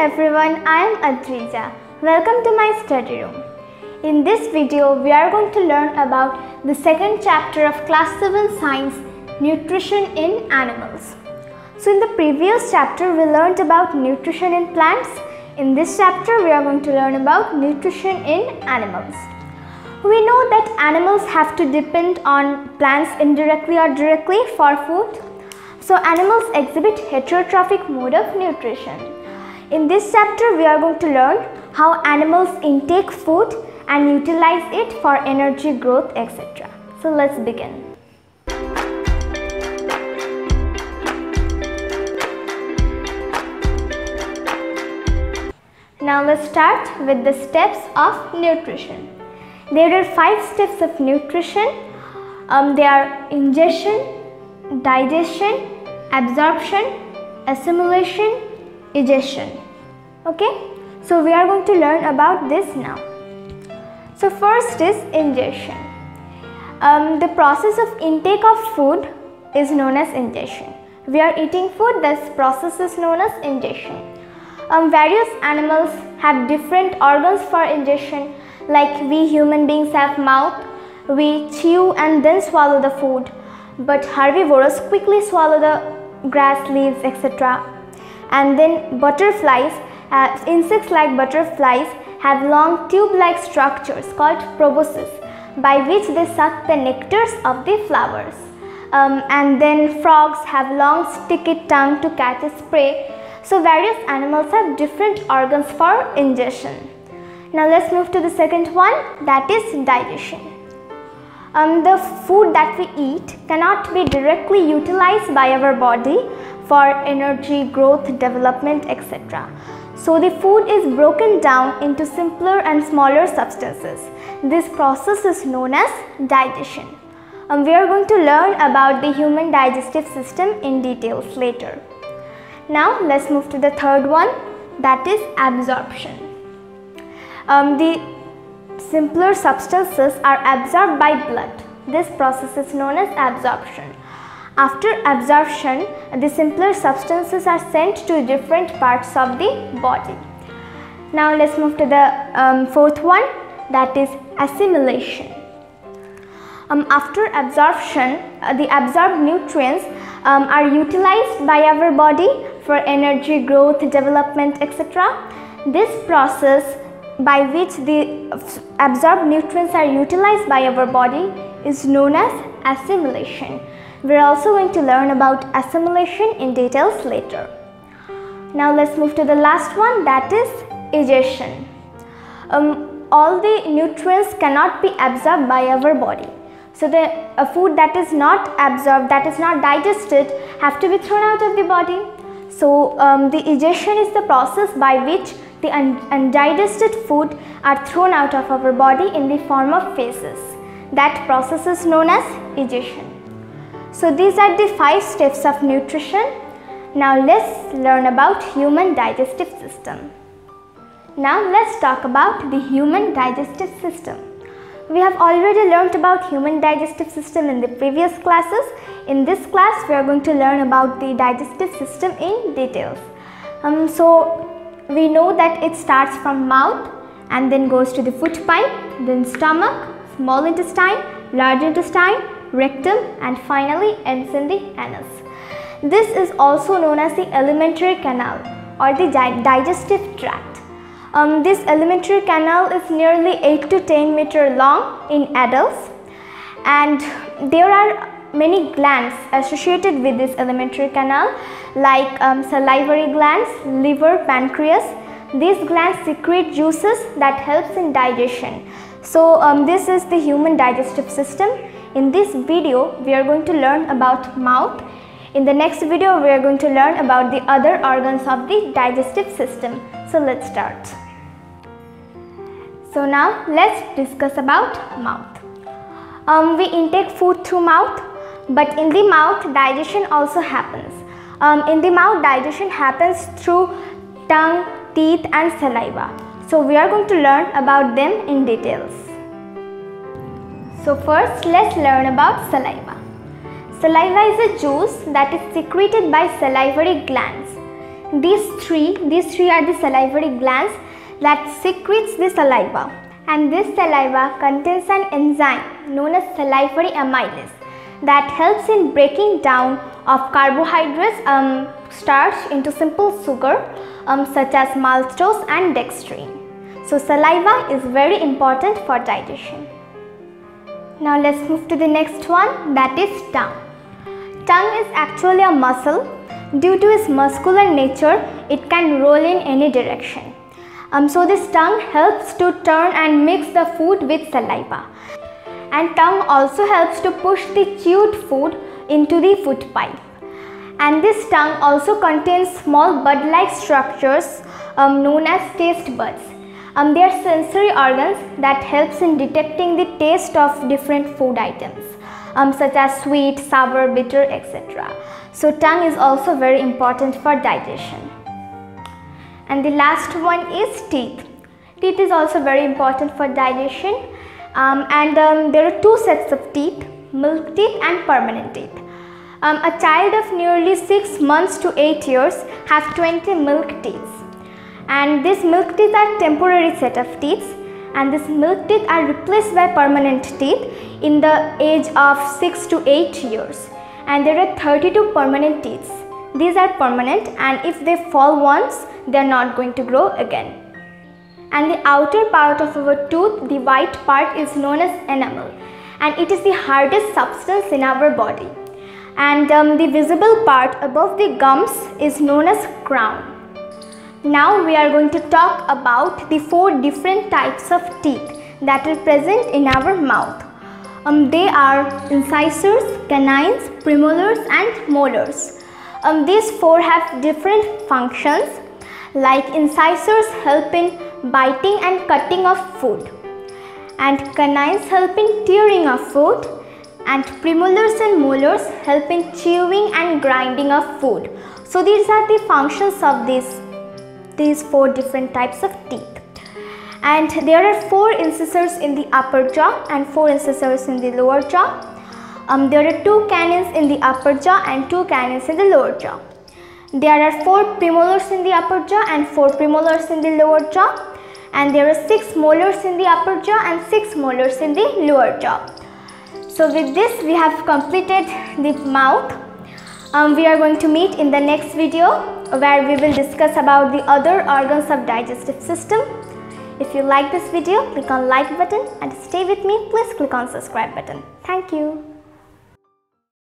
everyone, I am Adrija. Welcome to my study room. In this video, we are going to learn about the second chapter of class 7 science, nutrition in animals. So in the previous chapter, we learned about nutrition in plants. In this chapter, we are going to learn about nutrition in animals. We know that animals have to depend on plants indirectly or directly for food. So animals exhibit heterotrophic mode of nutrition. In this chapter, we are going to learn how animals intake food and utilize it for energy growth etc. So let's begin. Now let's start with the steps of nutrition. There are five steps of nutrition. Um, they are ingestion, digestion, absorption, assimilation, egestion. Okay, so we are going to learn about this now. So first is ingestion. Um, the process of intake of food is known as ingestion. We are eating food, this process is known as ingestion. Um, various animals have different organs for ingestion like we human beings have mouth, we chew and then swallow the food but herbivores quickly swallow the grass leaves etc and then butterflies uh, insects like butterflies have long tube-like structures called proboscis by which they suck the nectars of the flowers um, and then frogs have long sticky tongue to catch prey so various animals have different organs for ingestion. Now let's move to the second one that is digestion. Um, the food that we eat cannot be directly utilized by our body for energy, growth, development etc. So the food is broken down into simpler and smaller substances. This process is known as digestion. And we are going to learn about the human digestive system in details later. Now let's move to the third one that is absorption. Um, the simpler substances are absorbed by blood. This process is known as absorption. After absorption, the simpler substances are sent to different parts of the body. Now let's move to the um, fourth one that is assimilation. Um, after absorption, uh, the absorbed nutrients um, are utilized by our body for energy, growth, development, etc. This process by which the absorbed nutrients are utilized by our body is known as assimilation. We are also going to learn about assimilation in details later. Now let's move to the last one that is egestion. Um, all the nutrients cannot be absorbed by our body. So the a food that is not absorbed, that is not digested have to be thrown out of the body. So um, the egestion is the process by which the undigested food are thrown out of our body in the form of feces. That process is known as egestion. So these are the five steps of nutrition. Now let's learn about human digestive system. Now let's talk about the human digestive system. We have already learned about human digestive system in the previous classes. In this class, we are going to learn about the digestive system in details. Um, so we know that it starts from mouth and then goes to the food pipe, then stomach, small intestine, large intestine, rectum and finally ends in the anus. This is also known as the alimentary canal or the digestive tract. Um, this alimentary canal is nearly 8 to 10 meter long in adults and there are many glands associated with this alimentary canal like um, salivary glands, liver, pancreas. These glands secrete juices that helps in digestion. So um, this is the human digestive system. In this video, we are going to learn about mouth. In the next video, we are going to learn about the other organs of the digestive system. So let's start. So now let's discuss about mouth. Um, we intake food through mouth but in the mouth digestion also happens. Um, in the mouth digestion happens through tongue, teeth and saliva. So we are going to learn about them in details. So first let's learn about saliva. Saliva is a juice that is secreted by salivary glands. These three, these three are the salivary glands that secretes the saliva. And this saliva contains an enzyme known as salivary amylase that helps in breaking down of carbohydrates um, starch into simple sugar um, such as maltose and dextrin. So saliva is very important for digestion. Now let's move to the next one that is tongue. Tongue is actually a muscle. Due to its muscular nature, it can roll in any direction. Um, so this tongue helps to turn and mix the food with saliva. And tongue also helps to push the chewed food into the food pipe. And this tongue also contains small bud-like structures um, known as taste buds. Um, they are sensory organs that helps in detecting the taste of different food items um, such as sweet, sour, bitter, etc. So tongue is also very important for digestion. And the last one is teeth. Teeth is also very important for digestion um, and um, there are two sets of teeth, milk teeth and permanent teeth. Um, a child of nearly 6 months to 8 years have 20 milk teeth and these milk teeth are temporary set of teeth and these milk teeth are replaced by permanent teeth in the age of 6 to 8 years and there are 32 permanent teeth. These are permanent and if they fall once they are not going to grow again. And the outer part of our tooth, the white part is known as enamel and it is the hardest substance in our body. And um, the visible part above the gums is known as crown. Now we are going to talk about the four different types of teeth that are present in our mouth. Um, they are incisors, canines, premolars and molars. Um, these four have different functions like incisors help in biting and cutting of food and canines help in tearing of food and premolars and molars help in chewing and grinding of food. So these are the functions of these these four different types of teeth. And there are four incisors in the upper jaw and four incisors in the lower jaw. Um, there are two canines in the upper jaw and two canines in the lower jaw. There are four premolars in the upper jaw and four premolars in the lower jaw. And there are six molars in the upper jaw and six molars in the lower jaw. So with this we have completed the mouth. Um, we are going to meet in the next video where we will discuss about the other organs of digestive system. If you like this video, click on like button and stay with me, please click on subscribe button. Thank you.